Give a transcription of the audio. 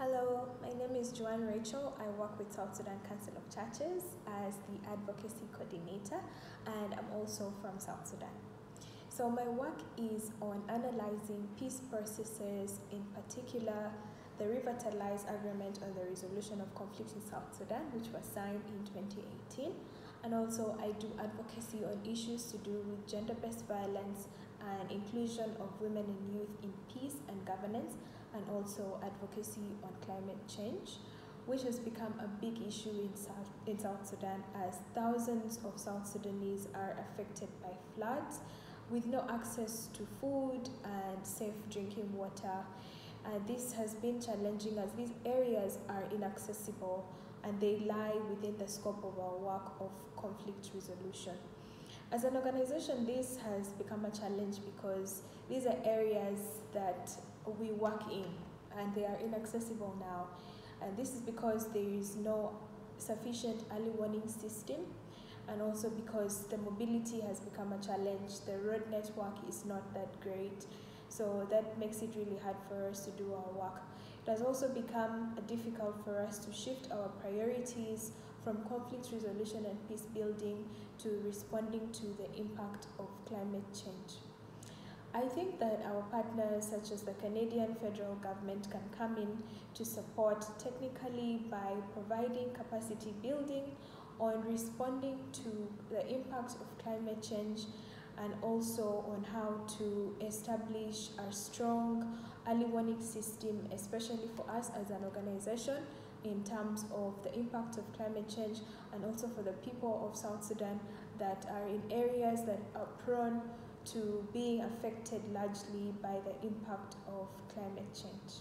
Hello, my name is Juan Rachel. I work with South Sudan Council of Churches as the advocacy coordinator, and I'm also from South Sudan. So, my work is on analyzing peace processes, in particular, the Revitalize Agreement on the Resolution of Conflict in South Sudan, which was signed in 2018. And also, I do advocacy on issues to do with gender based violence and inclusion of women and youth in peace and governance and also advocacy on climate change, which has become a big issue in South, in South Sudan as thousands of South Sudanese are affected by floods with no access to food and safe drinking water. And this has been challenging as these areas are inaccessible and they lie within the scope of our work of conflict resolution. As an organization, this has become a challenge because these are areas that we work in and they are inaccessible now. And this is because there is no sufficient early warning system and also because the mobility has become a challenge. The road network is not that great. So that makes it really hard for us to do our work. It has also become difficult for us to shift our priorities from conflict resolution and peace building to responding to the impact of climate change. I think that our partners, such as the Canadian federal government, can come in to support technically by providing capacity building on responding to the impact of climate change and also on how to establish a strong early warning system, especially for us as an organization in terms of the impact of climate change and also for the people of South Sudan that are in areas that are prone to being affected largely by the impact of climate change.